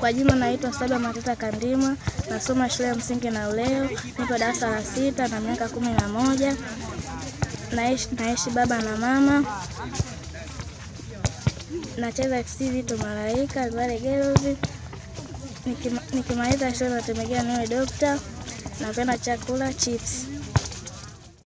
Kwa jina naitwa Saba Matata Kandima, nasoma shule ya msingi na uleo, nipo darasa la sita na miaka kumi na moja. Naishi, naishi baba na mama. Nacheza FC vitu Malaika Liwale Girls. Nikima- Nikimaliza shule natemegea niwe dokta. Napenda chakula chips.